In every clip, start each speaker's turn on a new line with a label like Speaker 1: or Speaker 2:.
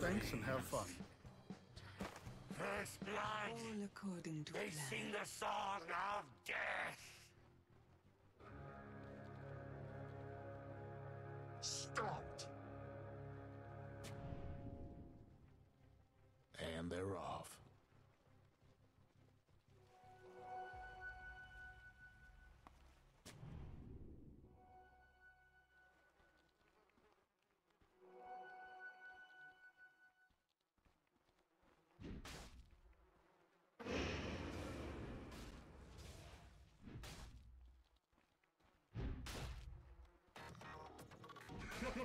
Speaker 1: Thanks and have fun.
Speaker 2: First blood!
Speaker 3: All according to
Speaker 2: They
Speaker 3: plan.
Speaker 2: sing the song of death!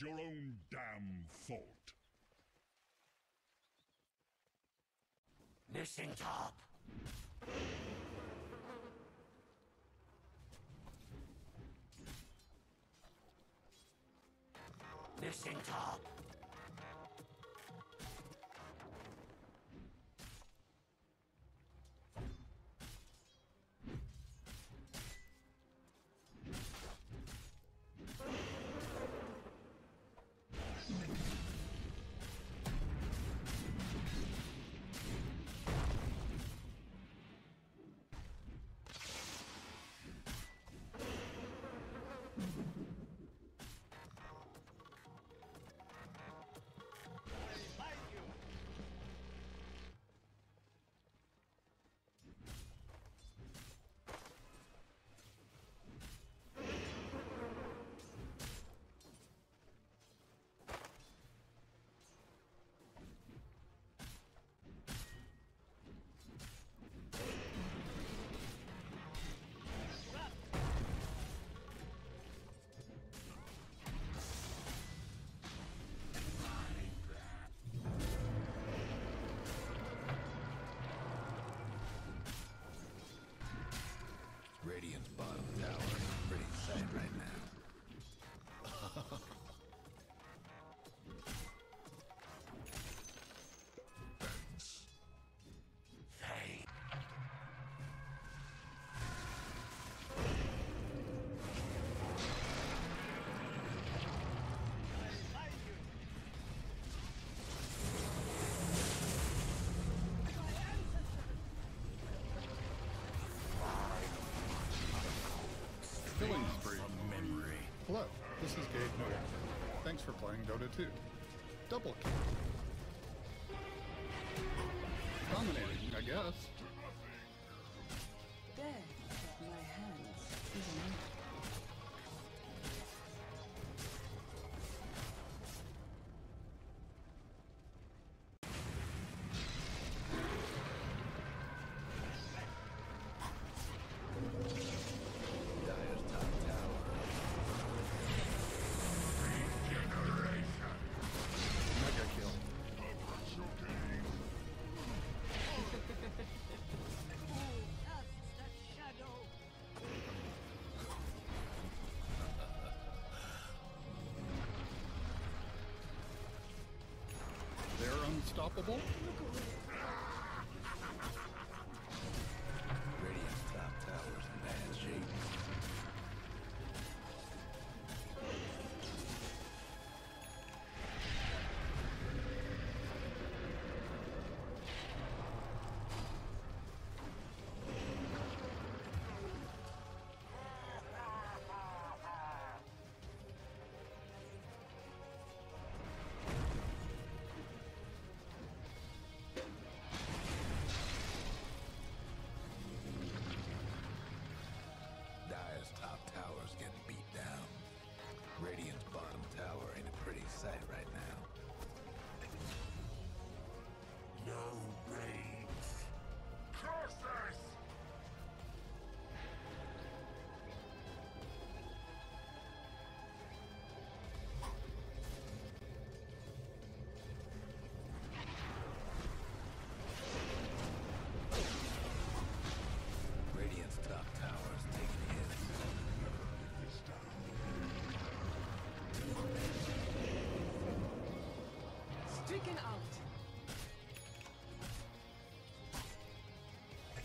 Speaker 4: your own damn fault.
Speaker 2: Missing top! Missing top!
Speaker 1: This is Gabe Newell. Thanks for playing Dota 2. Double kill. Dominating, I guess.
Speaker 5: Unstoppable?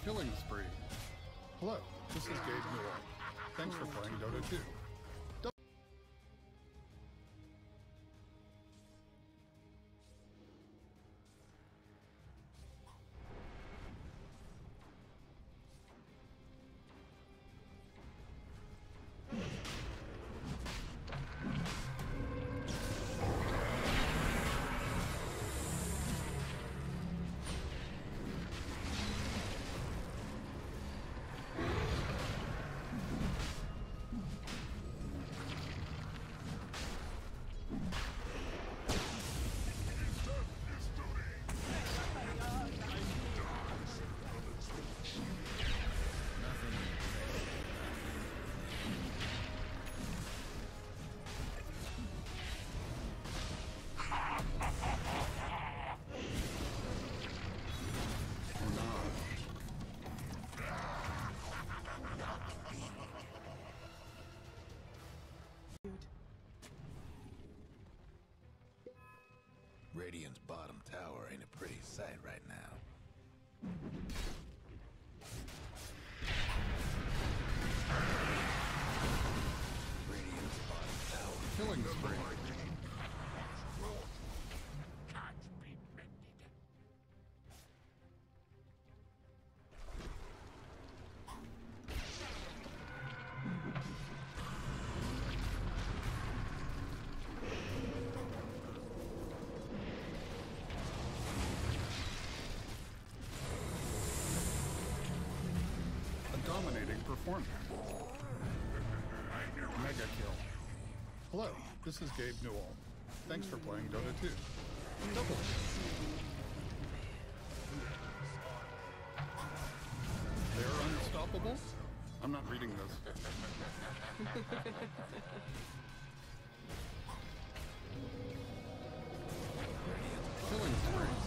Speaker 5: Killing spree. Hello, this is Gabe Newell. Thanks for playing Dota 2.
Speaker 1: Radiant's bottom tower ain't a pretty sight right now.
Speaker 5: Performance. Mega kill. Hello, this is Gabe Newell. Thanks for playing Dota 2. Double. They're unstoppable? I'm not reading this. Killing spree.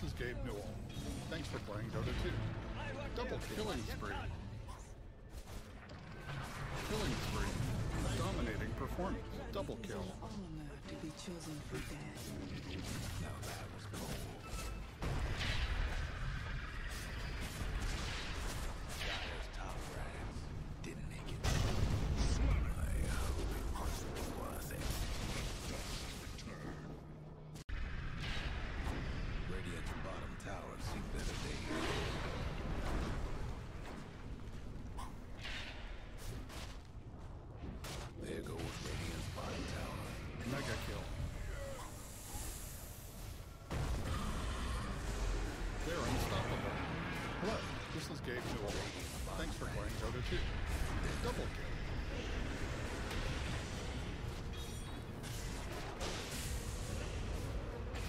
Speaker 5: This is Gabe Newell. Thanks for playing Dota 2. Double killing spree. Killing spree. Dominating performance. Double kill.
Speaker 1: two. Double kill.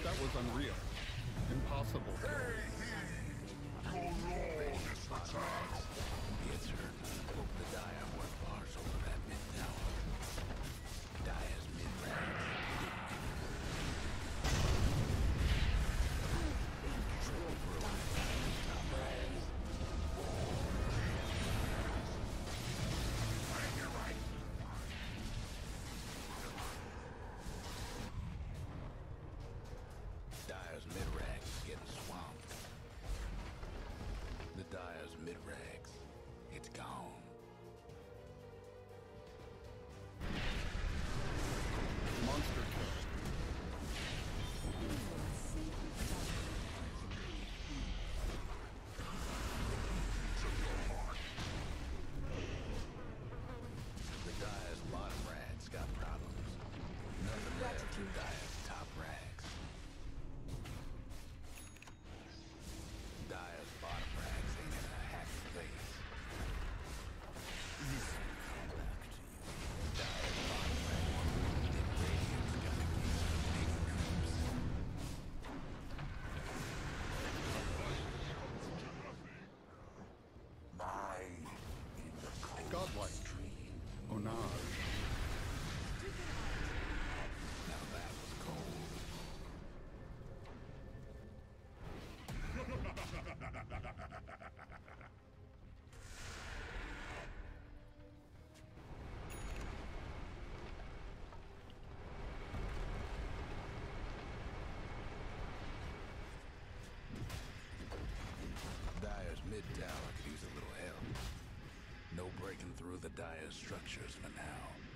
Speaker 1: That was unreal.
Speaker 5: red. through the dire structures for now.